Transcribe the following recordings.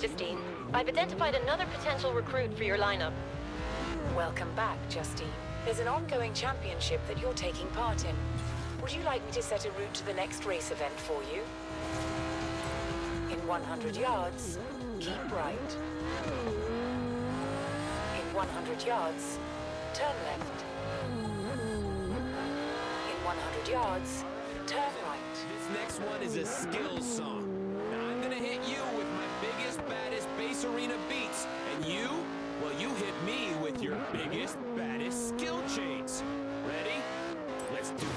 Justine. I've identified another potential recruit for your lineup. Welcome back, Justine. There's an ongoing championship that you're taking part in. Would you like me to set a route to the next race event for you? In 100 yards, keep right. In 100 yards, turn left. In 100 yards, turn right. This next one is a skills song. Now I'm gonna hit you with my biggest, bass arena beats. And you, well, you hit me with your biggest, baddest skill chains. Ready? Let's do it.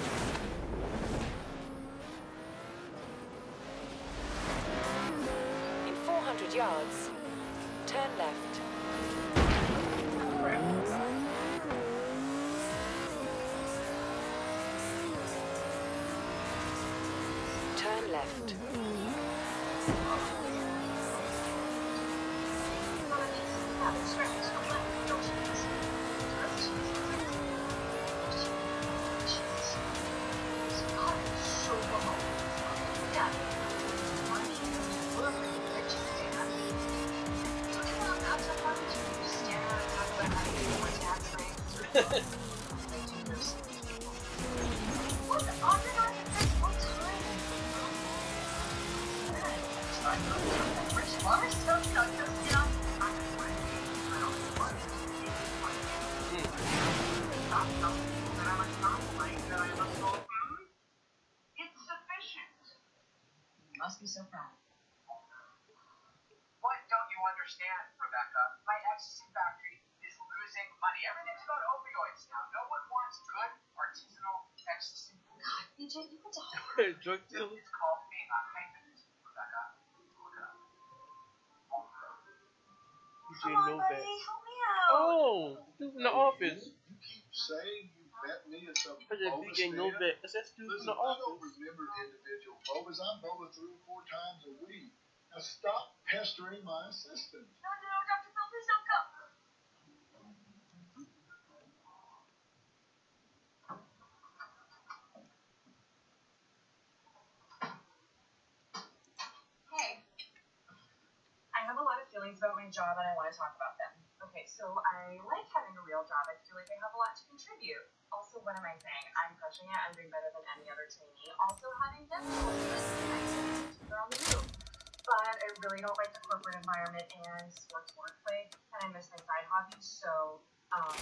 In 400 yards, turn left. Turn left. Ha ha ha! DJ Come on, Novak. buddy, help me out. Oh, dude in the office. You keep saying you met me at some I said boba DJ stand. Novak. That's that dude in Listen, the I don't office. remember individual bobas. I'm boba three or four times a week. Now stop pestering my assistant. No, no, Dr. Phil, please don't go. Hey, I have a lot of feelings about my job and I want to talk about them. Okay, so I like having a real job. I feel like I have a lot to contribute. Also, what am I saying? I'm crushing it. I'm doing better than any other trainee. Also, having dental insurance. On the. But I really don't like the corporate environment and sports wordplay, and I miss my side hobbies. So, um,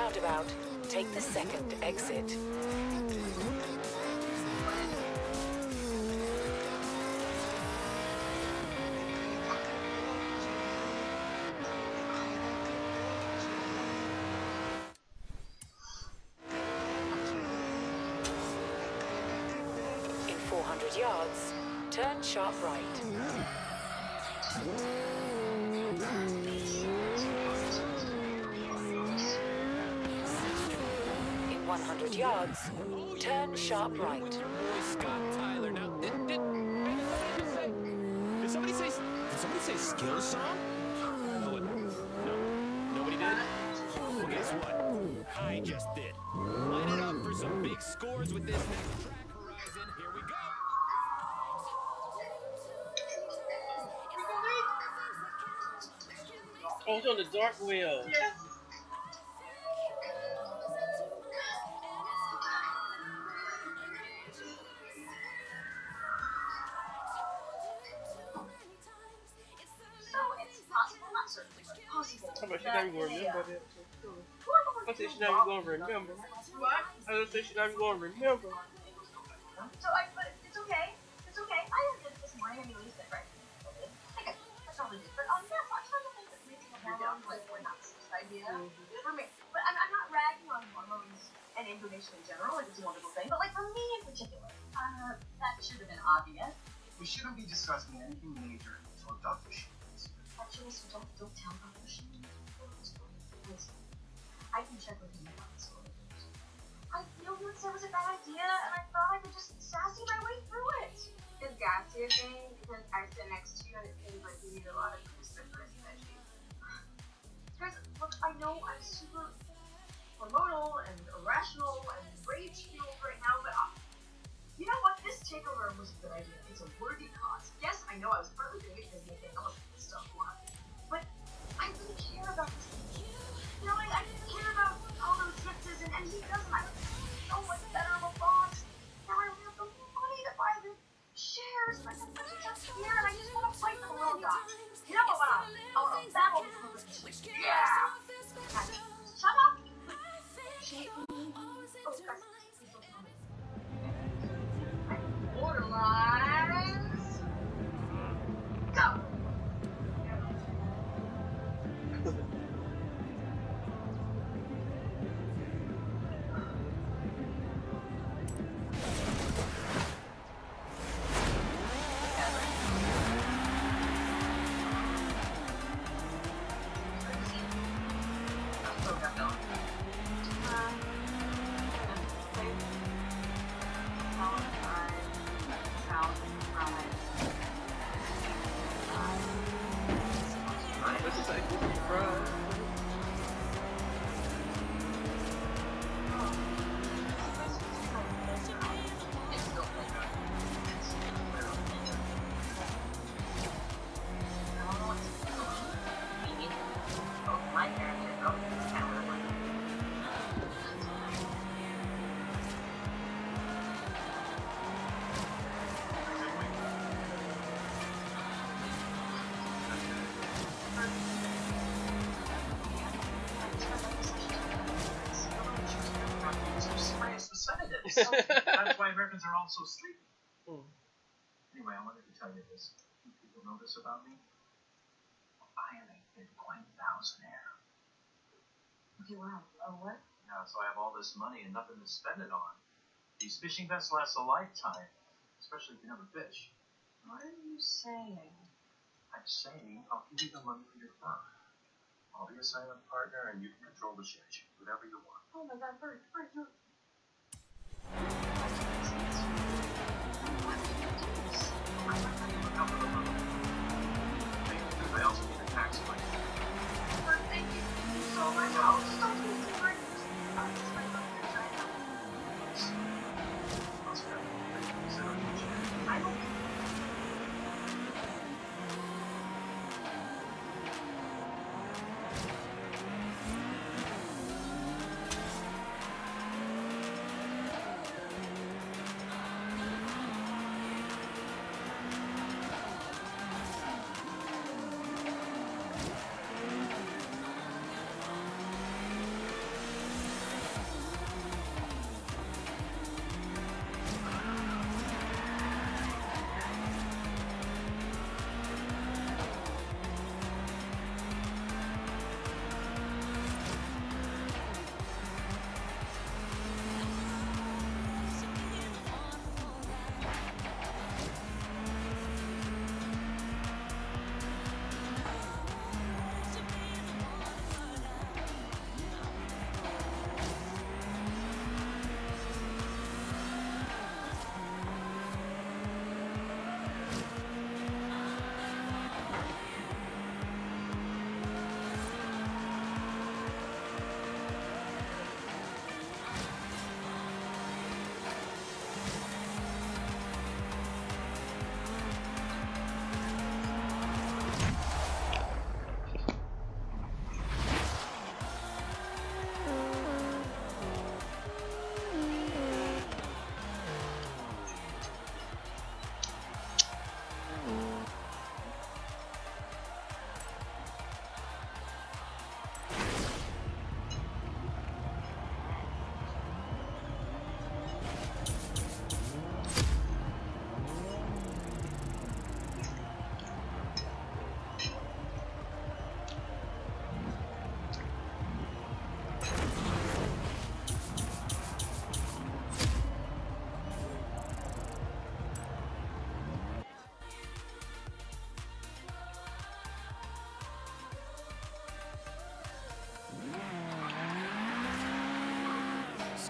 roundabout, take the second exit. 100 yards, turn sharp right. Boy, Scott Tyler. Now, did, did, did somebody say, did somebody say skills song? Oh. No, nobody did? Well, guess what? I just did. Line it up for some big scores with this next track horizon. Here we go. Oh, it's on the dark wheel. So she never even remember that? I said she's not even gonna remember. What? I just said she's not even gonna remember. So I, but it's okay. It's okay. I had this this morning. I mean, you said right. Okay, that's all it is. But um, yeah, I'm trying to think that maybe hormones like were not such an idea for me. But I'm, I'm not ragging on hormones and information in general. Like it's a wonderful thing. But like for me in particular, uh, that should have been obvious. We shouldn't be discussing anything major until Dr. Sheets. Actually, so don't don't tell Dr. Sheen. I can check with him about this. I feel said it was a bad idea, and I thought I could just sassy my way through it. Is gassy thing? Because I sit next to you and it seems like you need a lot of cruciferous veggies. Guys, look, I know I'm super hormonal and irrational and rage fueled right now, but I, you know what? This takeover was a good idea. It's a worthy cause. Yes, I know I was partly doing it because they Yeah. That's why Americans are all so sleepy. Hmm. Anyway, I wanted to tell you this. Do people know this about me? I am a Bitcoin thousandaire. Okay, wow. Oh, what? Yeah, so I have all this money and nothing to spend it on. These fishing vets last a lifetime, especially if you never fish. What are you saying? I'm saying I'll give you the money for your firm. I'll be a silent partner and you can control the shares. Whatever you want. Oh my god, Bert, Bert, you're. I also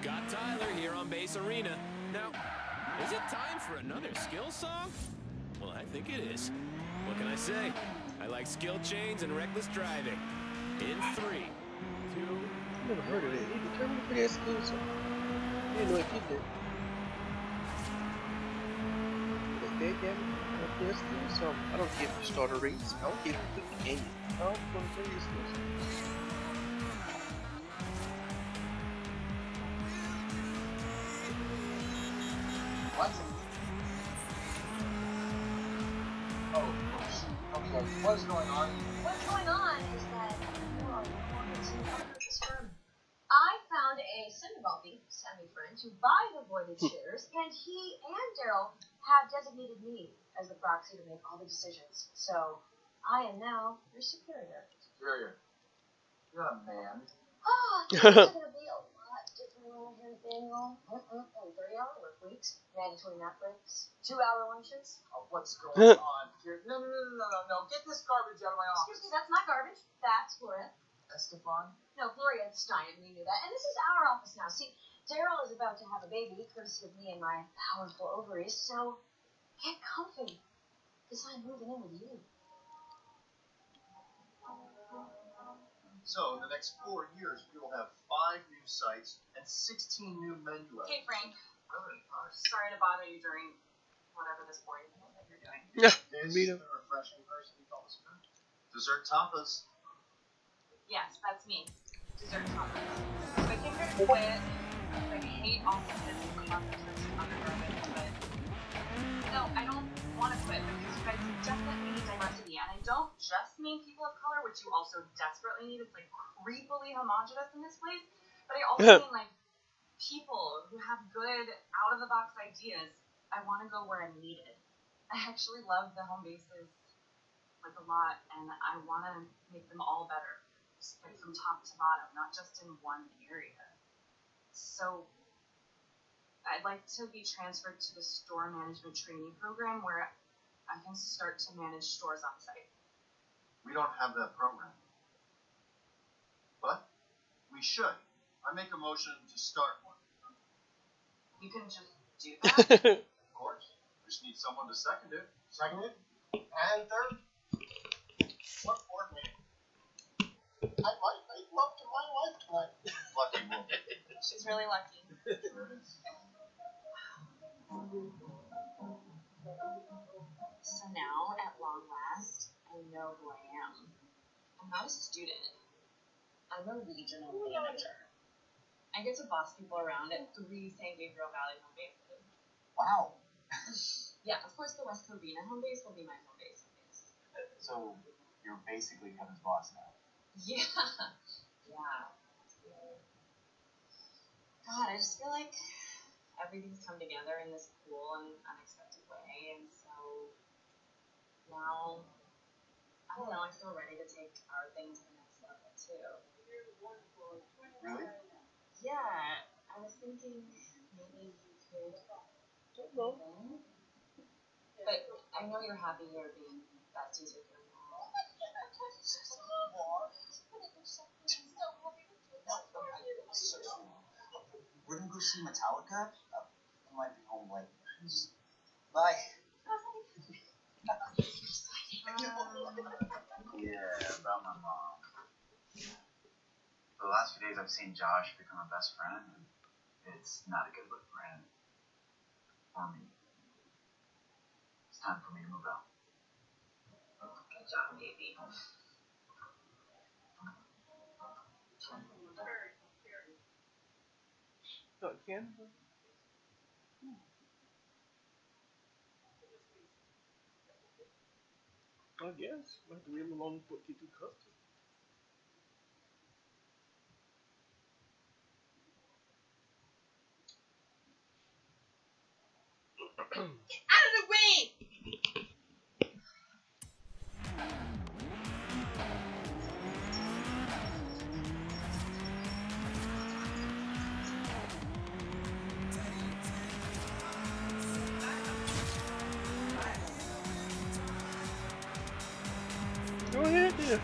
Scott Tyler here on Bass Arena. Now, is it time for another skill song? Well, I think it is. What can I say? I like skill chains and reckless driving. In three, two, Never heard of it. He determined to that skill song. I didn't know he did. But they damn it. I don't care if you start a race. I don't put the game. I don't want to play. The voided shares, and he and Darryl have designated me as the proxy to make all the decisions. So I am now your superior. Superior. You're a man. Ah, things are gonna be a lot different around here, Daniel. Mm-mm. And uh, uh, uh, three-hour work weeks, mandatory nap breaks, two-hour lunches. Oh, what's going on here? No, no, no, no, no, no, no. Get this garbage out of my office. Excuse me, that's not garbage. That's Gloria. Estefan? No, Gloria Steinem, and you knew that. And this is our office now. See, Darryl is about to have a baby, courtesy of me and my powerful ovaries, so get comfy. Because I'm moving in with you. So, in the next four years, we will have five new sites and 16 new menu items. Hey, Frank. Really nice. Sorry to bother you during whatever this boring thing that you're doing. Yeah, This meet is him. the refreshing person we call this food. Dessert tapas. Yes, that's me. Dessert toppers. So I came here to quit. I hate offices and conferences and undergarments, but no, I don't want to quit because you guys definitely need diversity, and I don't just mean people of color, which you also desperately need. It's like creepily homogenous in this place, but I also mean like people who have good out of the box ideas. I want to go where I'm needed. I actually love the home bases like a lot, and I want to make them all better like from top to bottom, not just in one area. So I'd like to be transferred to the store management training program where I can start to manage stores on site. We don't have that program. But we should. I make a motion to start one. You can just do that. Of course. Just need someone to second it. Second it? And third? What board meeting? I might make love to my wife tonight. Lucky woman. She's really lucky. So now, at long last, I know who I am. I'm not a student. I'm a regional manager. I get to boss people around at three San Gabriel Valley home bases. Wow. Yeah, of course the West Covina home base will be my home base. So you're basically Kevin's boss now. Yeah. Yeah. God, I just feel like everything's come together in this cool and unexpected way, and so now I don't know. I feel ready to take our thing to the next level too. Really? Yeah, I was thinking maybe you could. Don't know. But I know you're happy here being besties with your mom. We're gonna go see Metallica. Uh, I might be home late. Bye. Yeah, about my mom. For the last few days, I've seen Josh become a best friend, and it's not a good look for him. Or me. It's time for me to move out. Good job, baby. Oh, can? I guess. I have to leave him alone for get too custody. Out Go ahead.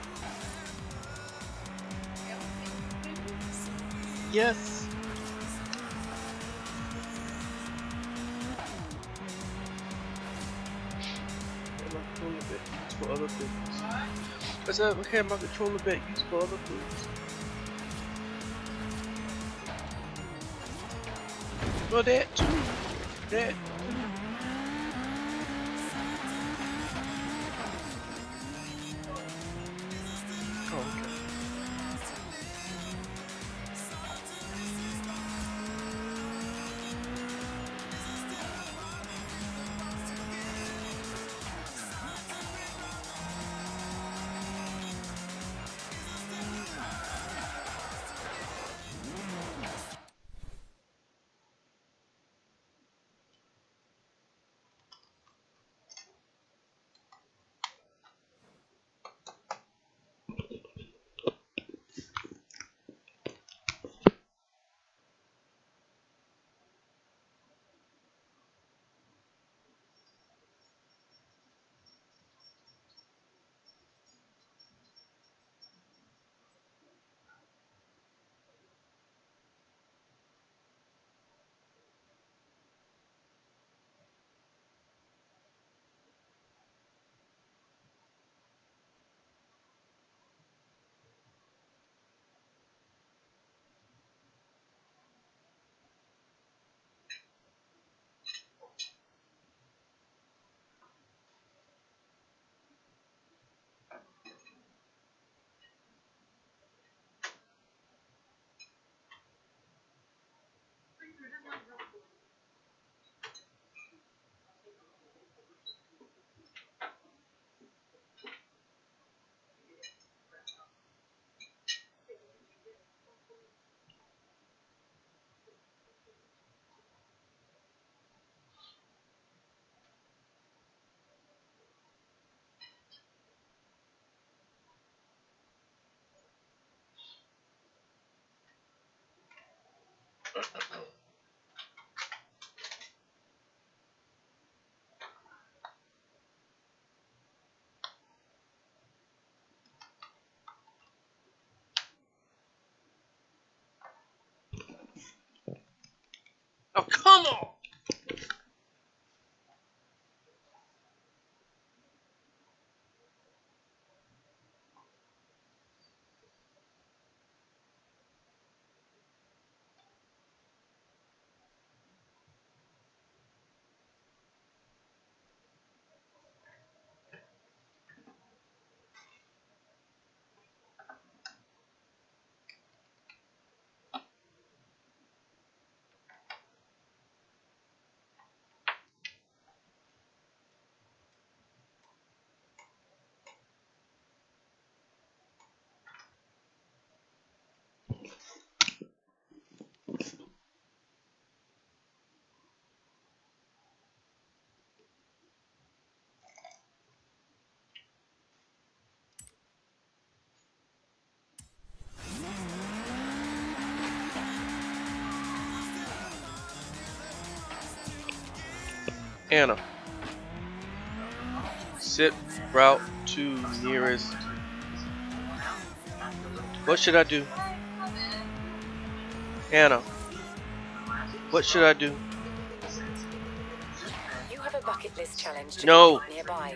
Yes. Controller bit used for other things. I said, okay, my controller bit used for other things. Well, that too. That Oh, come on! Anna. Sit route to nearest. What should I do? Anna. What should I do? You have a bucket list challenge to No. nearby.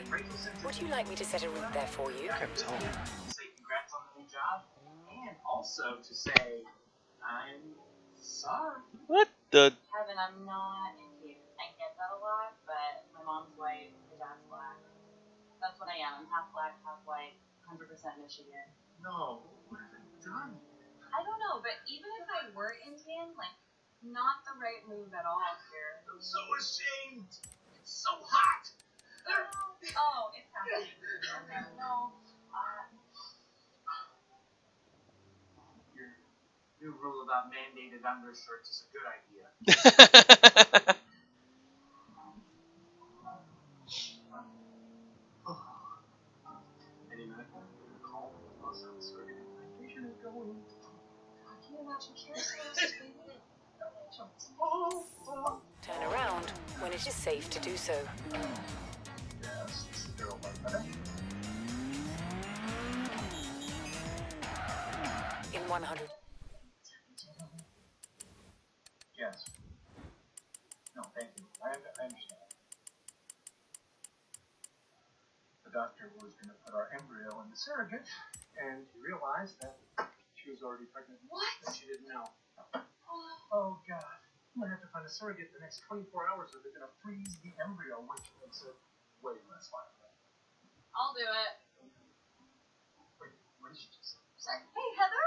Would you like me to set a route there for you? Kept telling me. say congrats on the new job, and also to say I'm sorry. What the? Kevin, I'm not that a lot, but my mom's white, my dad's black. That's what I am. I'm half black, half white, 100% Michigan. No, what have I done? I don't know, but even if I were Indian, like, not the right move at all here. I'm so ashamed. It's so hot. Oh, it's happening. Okay, no. Uh, Your new rule about mandated undershirts is a good idea. Any minute, I'm gonna call the bus out so we're gonna vacation is going. can you imagine Kirsten's baby? Oh, oh. Turn around when it is safe to do so. In 100. Yes. No, thank you. I, I understand. the doctor was going to put our embryo in the surrogate, and he realized that was already pregnant. What? She didn't know. Oh, Oh, God. I'm going to have to find a surrogate the next 24 hours, or they're going to freeze the embryo, which makes it way less likely. I'll do it. Wait, what did you just say? sorry. Hey, Heather.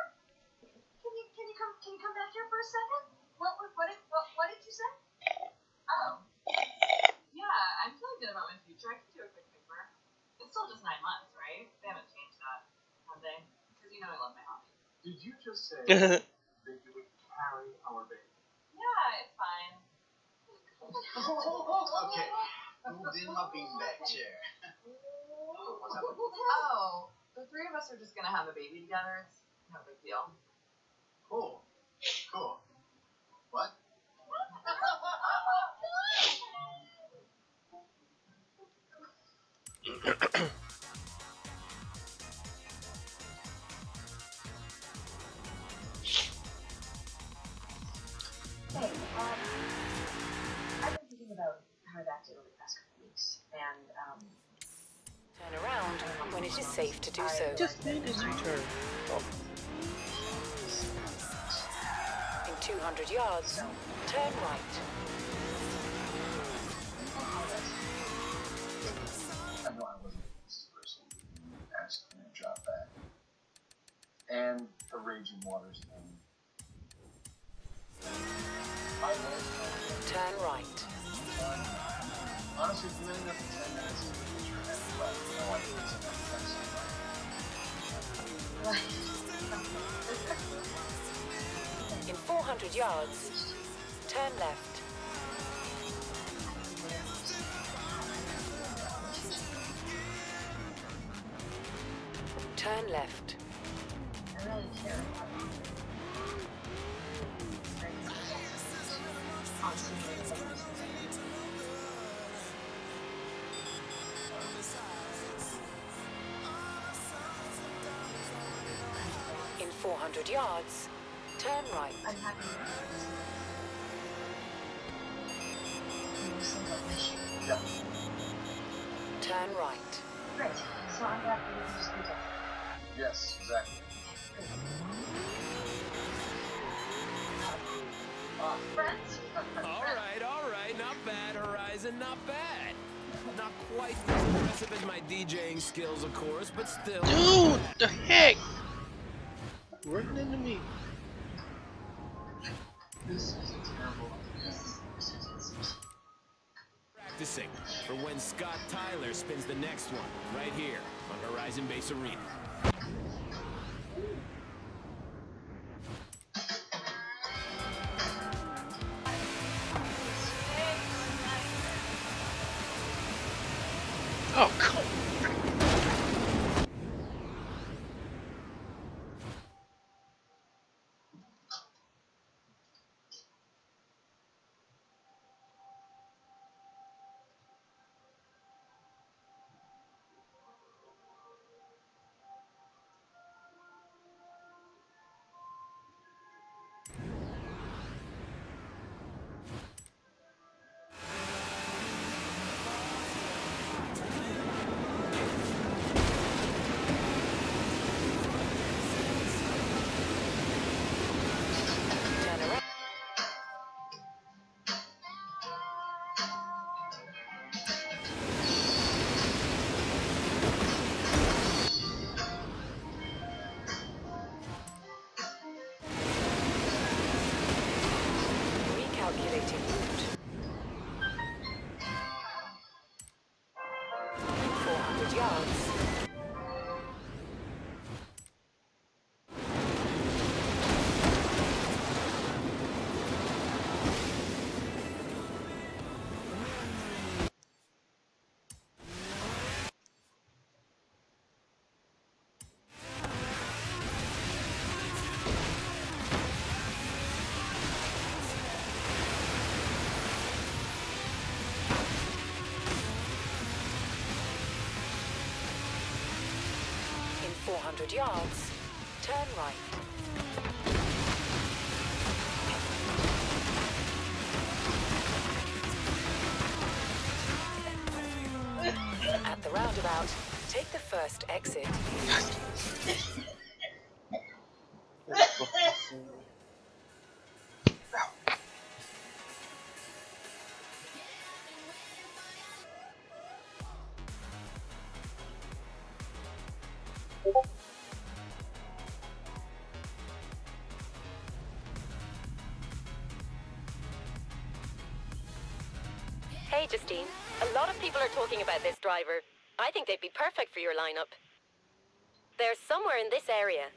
Can you can you come can you come back here for a second? What what what did what, what did you say? Oh. Yeah, I'm feeling good about my future. I can do a quick paper. It's still just nine months, right? They haven't changed that, have they? Because you know I love my hobby. Did you just say that you would carry our baby? Yeah, it's fine. Okay, moved in my beanbag chair. What's up? Oh, the three of us are just gonna have a baby together. It's no big deal. Cool. Cool. What? Safe to do so. Just made his return. Oh, In 200 yards, turn right. Four hundred yards. Turn left. Turn left. In 400 yards, turn right. I'm happy. You seem like my. Yeah. Turn right. Great. So I'm glad we can just be done. Yes, exactly. Uh, friends? All right, all right. Not bad, Horizon. Not bad. Not quite as impressive as my DJing skills, of course, but still. dude, the heck? Running into me. This is a terrible Practicing for when Scott Tyler spins the next one right here on Horizon Bass Arena. 100 yards, turn right. At the roundabout, take the first exit. Hey, Justine. A lot of people are talking about this driver. I think they'd be perfect for your lineup. They're somewhere in this area.